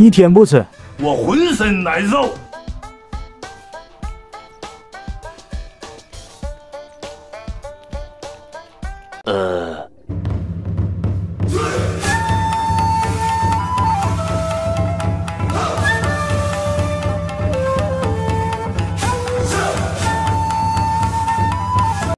一天不吃。我浑身难受。呃